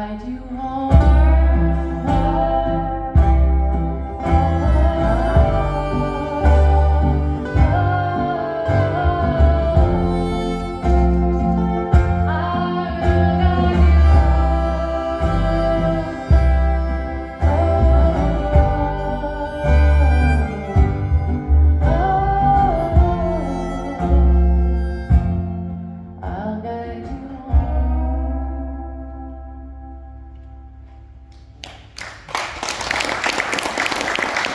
guide you home.